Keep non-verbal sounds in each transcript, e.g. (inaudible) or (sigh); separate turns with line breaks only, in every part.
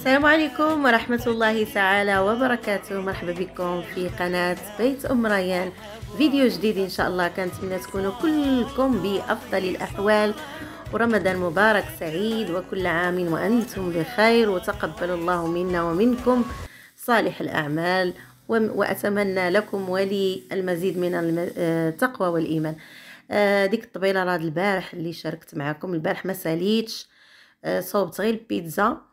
السلام عليكم ورحمة الله تعالى وبركاته. مرحبا بكم في قناة بيت أم ريان. فيديو جديد إن شاء الله كنتمنى تكونوا كلكم بأفضل الأحوال. ورمضان مبارك سعيد وكل عام وأنتم بخير وتقبل الله منا ومنكم صالح الأعمال وأتمنى لكم ولي المزيد من التقوى والإيمان. آه، ديك الطبيلة راه البارح اللي شاركت معكم البارح ما ساليتش آه، صوبت غير البيتزا.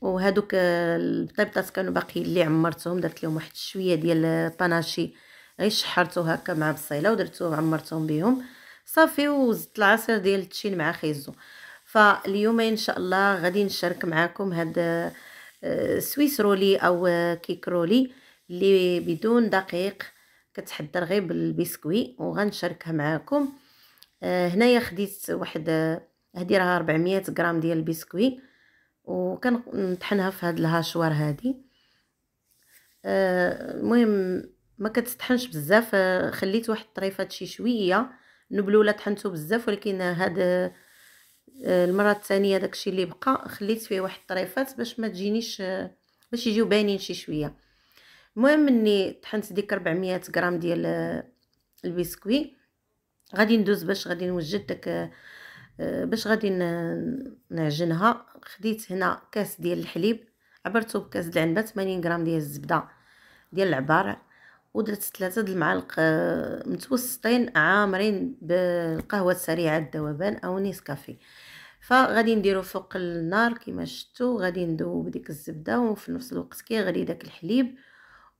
وهادوك آه، البطيبطات كانوا باقيين اللي عمرتهم درت لهم واحد شوية ديال ال panaché غير شحرتو هكا مع بصيلة ودرتو عمرتهم بهم صافي وزدت العصير ديال التشين مع خيزو. فاليوم إن شاء الله غادي نشارك معكم هاد swiss roulé أو cake roulé اللي بدون دقيق كتحضر غير بالبسكوي وغنشاركها معاكم. آه هنايا خديت واحد هادي راه 400 غرام ديال البسكوي. وكنطحنها في هاد ال hachoir هادي. آه المهم ما كتطحنش بزاف آه خليت واحد الطريفات شي شوية. نبلوله طحنته بزاف ولكن هاد آه المرة الثانية داكشي اللي بقى خليت فيه واحد الطريفات باش ما تجينيش باش يجيو باينين شي شوية. المهم مني طحنت ديك 400 غرام ديال البسكوي. غادي ندوز باش غادي نوجد داك باش غادي نعجنها. خديت هنا كاس ديال الحليب. عبرته بكاس العنبة 80 غرام ديال الزبدة ديال العبار ودرت ثلاثة د المعالق متوسطين عامرين بالقهوة السريعة الذوبان أو Nescafé فغادي نديرو فوق النار كما شفتوا غادي نذوب ديك الزبدة وفي نفس الوقت كيغلي داك الحليب.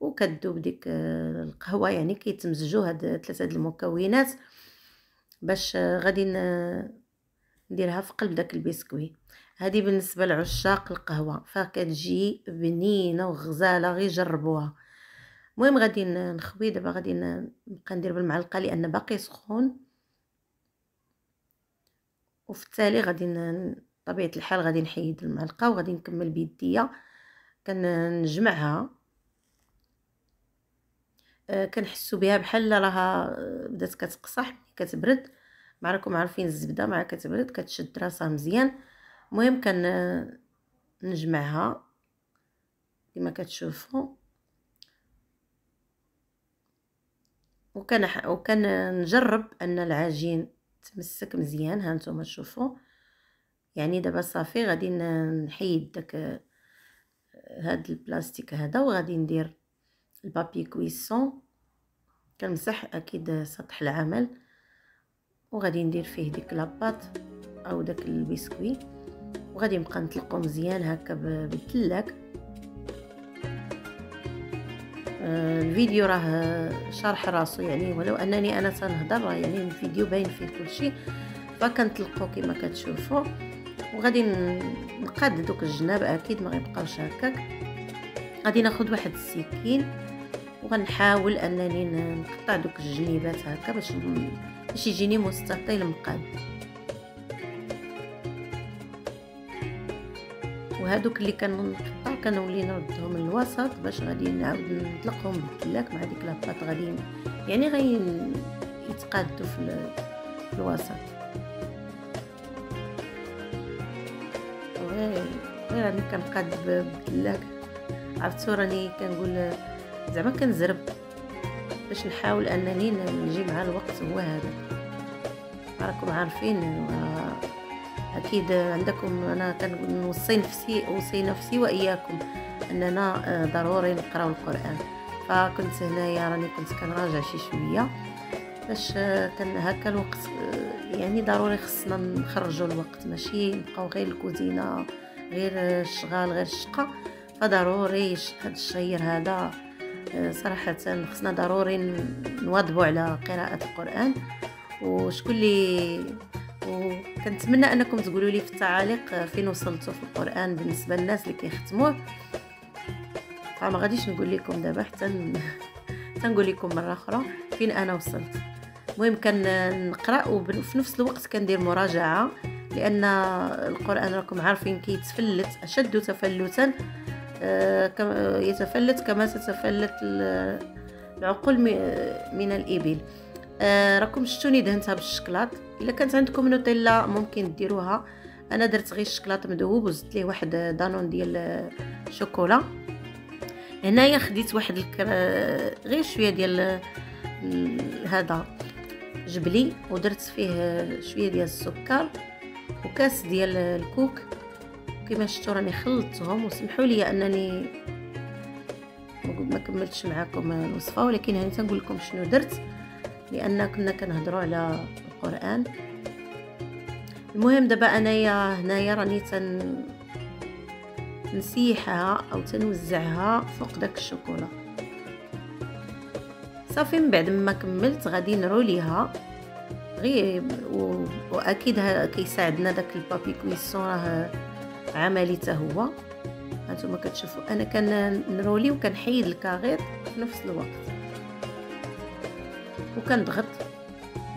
وكتذوب ديك آه، القهوة يعني كيتمزجوا هاد ثلاثة د المكونات. باش آه، غادي نديرها في قلب داك البسكوي. هذه بالنسبة لعشاق القهوة فكتجي بنينه وغزالة غير جربوها. المهم غادي نخوي دابا غادي نبقى ندير بالمعلقة لأن باقي سخون. وفي التالي غادي طبيعة الحال غادي نحيد المعلقة وغادي نكمل بيديا. كنجمعها. آه، كنحسوا بها بحال راها آه، بدات كتقصح كتبرد. راكم عارفين الزبدة مع كتبرد كتشد راسها مزيان. المهم كان آه، نجمعها. كما كتشوفوا وكان وكان نجرب أن العجين تمسك مزيان. ها نتوما تشوفوا يعني دابا صافي غادي نحيد داك هاد البلاستيك هذا وغادي ندير ال papier cuisson. كنمسح أكيد سطح العمل. وغادي ندير فيه ديك la pâte أو داك البسكوي. وغادي نبقى نطلقو مزيان هكا بالدلاك. آه، الفيديو راه شرح راسو يعني ولو أنني أنا تنهضر يعني الفيديو باين فيه كلشي فكنطلقو كما كتشوفوا وغادي نقاد دوك الجناب أكيد ما غيبقاوش هكاك. غادي ناخذ واحد السكين. وغنحاول أنني نقطع دوك الجنيبات هكا باش باش يجيني مستطيل مقاد وهادوك اللي كنقطع كنولي نردهم للوسط باش غادي نعاود نطلقهم بالدلاك مع ديك la pâte غادي يعني غي يتقادوا في الوسط. غير راني كنقاد بالكلاك. عرفتو راني كنقول زعما كنزرب. باش نحاول أنني نجي مع الوقت هو هذا. راكم عارفين أكيد عندكم أنا كنوصي نفسي أوصي نفسي وإياكم أننا آه، ضروري نقراو القرآن. فكنت هنايا راني كنت كنراجع شي شوية باش آه، كان هكا الوقت آه، يعني ضروري خصنا نخرجوا الوقت. ماشي نبقاو غير الكوزينة غير الشغال غير الشقة. فضروري هذا الشهير هذا صراحة خصنا ضروري نواظبوا على قراءة القرآن. وشكون اللي وكنتمنى أنكم تقولوا لي في التعاليق فين وصلتوا في القرآن بالنسبة للناس اللي كيختموه. فما غاديش نقول لكم دابا حتى (laughs) تنقول لكم مرة أخرى فين أنا وصلت. المهم كان نقرأ وفي نفس الوقت كندير مراجعة لأن القرآن راكم عارفين كيتفلت أشد تفلتا يتفلت كما تتفلت العقول من الإبل. آه، راكم شفتوني دهنتها بالشكلاط. إلا كانت عندكم نوتيلا ممكن ديروها. أنا درت غير الشكلاط مذوب وزدت ليه واحد دانون ديال الشوكولا هنايا خديت واحد الكر... غير شوية ديال هذا جبلي ودرت فيه شوية ديال السكر وكاس ديال الكوك. كما شفتوا راني خلطتهم وسمحوا لي أنني ما كملتش معكم الوصفة ولكن هاني تنقول لكم شنو درت لأن كنا كنهضروا على القرآن. المهم دابا أنايا هنايا راني تن نسيحها أو تنوزعها فوق داك الشوكولا صافي من بعد ما كملت غادي نروليها غير و... وأكيد كيساعدنا داك البابي كويسون راه عملي حتى هو. هانتوما كتشوفوا أنا كنرولي وكنحيد الكاغيط في نفس الوقت. وكنضغط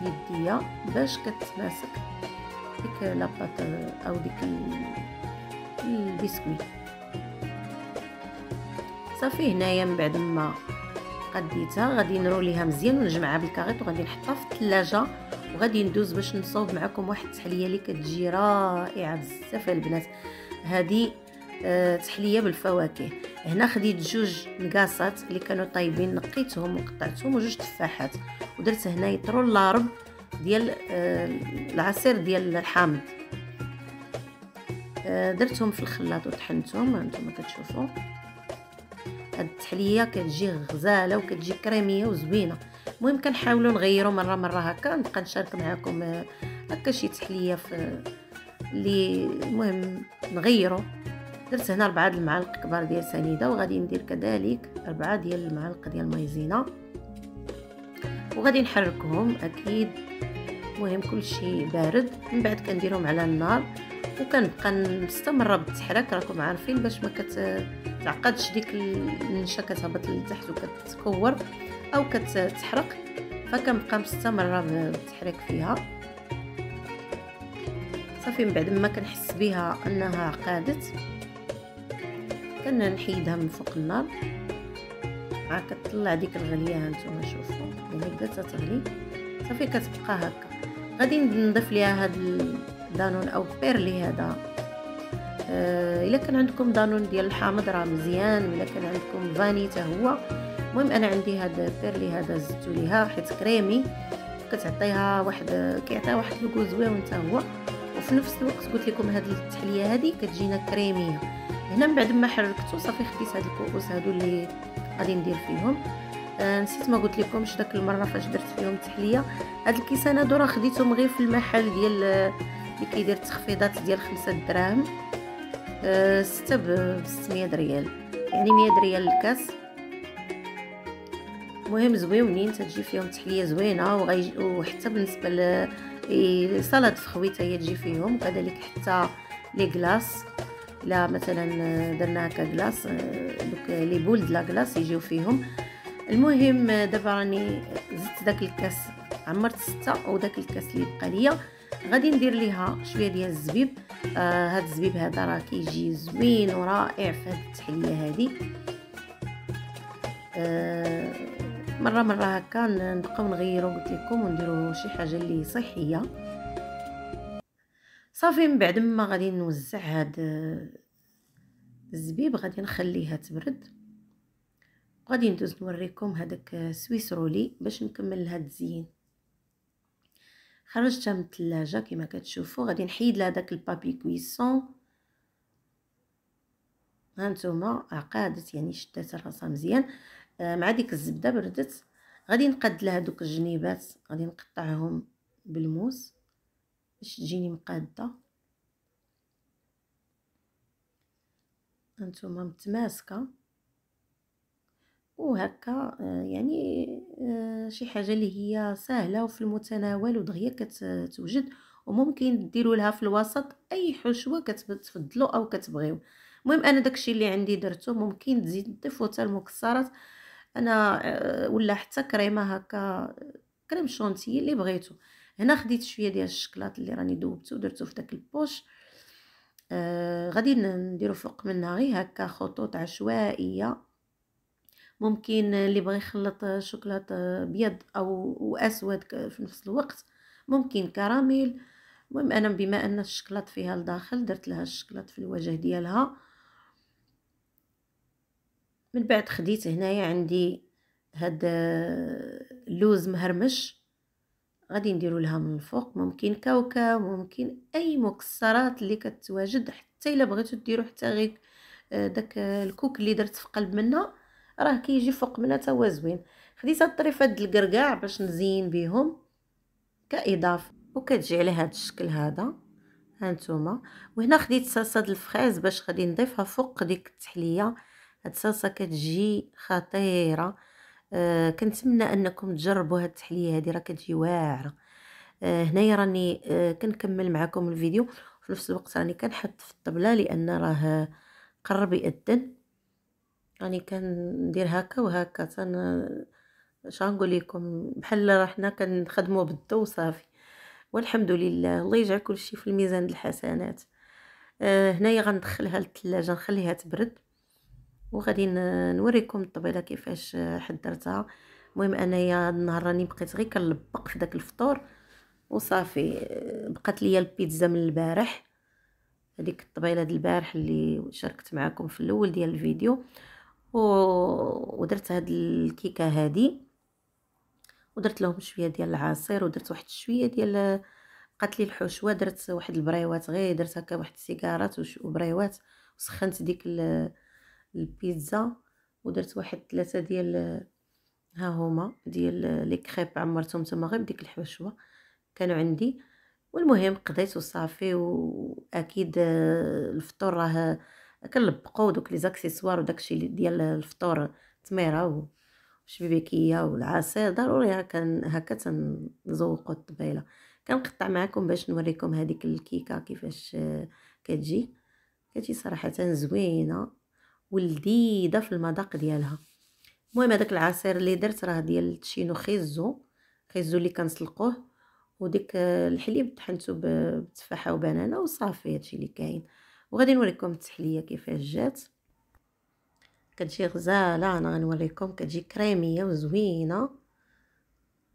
بيديا باش كتماسك ديك la pâte أو ديك البسكويت. صافي هنايا من بعد ما قديتها غادي نروليها مزيان ونجمعها بالكاغيط وغادي نحطها في الثلاجة وغادي ندوز باش نصوب معكم واحد التحلية اللي كتجي رائعة بزاف البنات. هذه آه تحلية بالفواكه. هنا خديت جوج نجاصات اللي كانوا طايبين نقيتهم وقطعتهم وجوج تفاحات. ودرت هنا يطرو لارب ديال آه العصير ديال الحامض. آه درتهم في الخلاط وطحنتهم هانتوما كتشوفوا هاد التحلية كتجي غزالة وكتجي كريمية وزوينة. المهم كنحاولوا نغيروا مرة مرة هكا نبقى نشارك معكم هكا شي تحلية في اللي المهم نغيروا درت هنا ربعة المعالق كبار ديال سنيدة وغادي ندير كذلك ربعة ديال المعالق ديال مايزينا. وغادي نحركهم أكيد المهم كلشي بارد. من بعد كنديرهم على النار وكنبقى مستمره بالتحرك. راكم عارفين باش ما كتعقدش ديك النشا كتهبط لتحت وكتكور أو كتحرق فكنبقى مستمرة بالتحريك فيها. صافي من بعد ما كنحس بها أنها عقادت كنحيدها من فوق النار. عا كتطلع ديك الغلية هانتوما شوفوا. يعني بدات تغلي. صافي كتبقى هكا. غادي نضيف ليها هاد ال Danone أو Perly هذا. آه إلا كان عندكم Danone ديال الحامض راه مزيان ولا كان عندكم vanille حتى هو. المهم أنا عندي هذا Perly هذا زدتو ليها حيت كريمي. كتعطيها واحد كيعطيها واحد le goût زوين حتى هو. وفي نفس الوقت قلت لكم هذه التحلية هذه كتجينا كريمية. هنا من بعد ما حركتو صافي خديت هاد الكؤوس هادو اللي غادي ندير فيهم. آه نسيت ما قلت لكمش داك المرة فاش درت فيهم التحليه هاد الكيسان هادو راه خديتهم غير في المحل ديال اللي كيدير تخفيضات ديال خمسة دراهم. آه ستة ب 600 ريال. يعني 100 ريال الكاس. مهم زويونين تجي فيهم تحلية زوينة وحتى بالنسبة لسلطه فخويته هي تجي فيهم وكذلك حتى لي كلاص لا مثلا درنا هكا كلاص دوك لي بول دلا كلاص يجيو فيهم. المهم دابا راني زدت داك الكاس عمرت ستة وداك الكاس اللي بقى ليا غادي ندير ليها شوية ديال الزبيب. آه هاد الزبيب هذا راه كيجي زوين ورائع في هاد التحلية هذه آه مرة مرة هكا نبقاو نغيروا قلت لكم ونديروا شي حاجة اللي صحية. صافي من بعد ما غادي نوزع هاد الزبيب غادي نخليها تبرد. وغادي ندوز نوريكم هذاك swiss roulé باش نكمل هاد الزين. خرجتها من الثلاجه كما كتشوفوا غادي نحيد لها داك ال papier cuisson. هانتوما عقادت يعني شدات راسها مزيان. آه، مع ديك الزبدة بردت. غادي نقد لها دوك الجنيبات غادي نقطعهم بالموس باش تجيني مقادة. هانتوما متماسكة. وهكا آه، يعني آه، شي حاجة اللي هي سهلة وفي المتناول ودغيا كتوجد. وممكن ديروا لها في الوسط أي حشوة كتفضلوا أو كتبغيو. المهم أنا داكشي اللي عندي درته ممكن تزيد تضيفوا حتى المكسرات أنا آه، ولا حتى كريمة هكا كريم شونتي اللي بغيتو هنا خديت شوية ديال الشكلاط اللي راني ذوبته ودرته في داك البوش. آه غادي نديرو فوق منها غير هكا خطوط عشوائية. ممكن اللي بغى يخلط شوكولاته ابيض أو اسود في نفس الوقت. ممكن كراميل. المهم أنا بما أن الشكلاط فيها لداخل درت لها الشكلاط في الوجه ديالها. من بعد خديت هنايا عندي هاد اللوز مهرمش. غادي نديرو لها من الفوق. ممكن كاوكاو ممكن أي مكسرات اللي كتواجد. حتى إلا بغيتو ديرو حتى غير آه، داك الكوك اللي درت في قلب منها راه كيجي فوق منها تا هو زوين. خديت هاد الطريفات الكركاع باش نزين بيهم كإضافة. وكتجي على هاد الشكل هذا. هانتوما وهنا خديت صلصة الفخاز باش غادي نضيفها فوق. ديك التحليه هاد الصلصه كتجي خطيرة. آه كنتمنى أنكم تجربوا هاد التحلية هذه راه كتجي واعرة. آه هنايا راني آه كنكمل معكم الفيديو. في نفس الوقت راني كنحط في الطبلة لأن راه قرب يأذن. راني كندير هكا وهكا. تن اش غنقول لكم؟ بحال راه حنا كنخدموا بالضو صافي والحمد لله الله يجعل كل شيء في الميزان الحسنات. آه هنايا غندخلها للثلاجه نخليها تبرد. وغادي نوريكم الطبيلة كيفاش حضرتها. المهم أنايا النهار راني بقيت غير كنلبق في داك الفطور. وصافي بقات ليا البيتزا من البارح. هذيك الطبيلة ديال البارح اللي شاركت معكم في الأول ديال الفيديو. و... ودرت هاد الكيكة هادي. ودرت لهم شوية ديال العصير ودرت واحد شوية ديال بقات لي الحشوة. درت واحد البريوات غير درت هكا واحد السيجارات وبريوات. وسخنت ديك البيتزا ودرت واحد ثلاثة ديال ها هما ديال les crêpes عمرتهم تما غير بديك الحشوة كانوا عندي. والمهم قضيت وصافي وأكيد الفطور راه كنلبقوا دوك les accessoires وداكشي ديال الفطور تميرة وشبيبيكيه والعصير ضروري هكا هكا تنزوقوا الطبيلة. كنقطع معكم باش نوريكم هذيك الكيكة كيفاش كتجي. كتجي صراحة زوينة. ولذيذه في المذاق ديالها. المهم هذاك العصير اللي درت راه ديال تشينو خيزو خيزو اللي كنسلقوه وديك الحليب طحنته بتفاحة وبنانة وصافي هادشي اللي كاين. وغادي نوريكم التحلية كيفاش جات. كتجي غزالة أنا غنوريكم. كتجي كريمية وزوينة.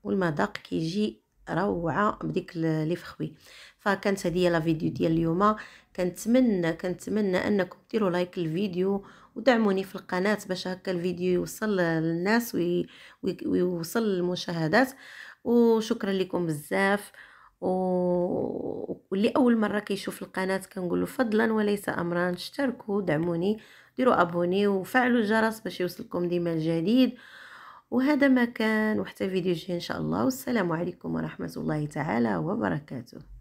والمذاق كيجي روعة بديك لي فخوي. فكانت هذه لا فيديو ديال اليوم. كنتمنى كنتمنى أنكم ديروا لايك للفيديو ودعموني في القناة باش هكا الفيديو يوصل للناس ويوصل للمشاهدات. وشكرا لكم بزاف. واللي أول مرة كيشوف القناة كنقول فضلا وليس امرا. اشتركوا دعموني ديروا أبوني وفعلوا الجرس باش يوصلكم ديما الجديد. وهذا ما كان وحتى فيديو جاي إن شاء الله. والسلام عليكم ورحمة الله تعالى وبركاته.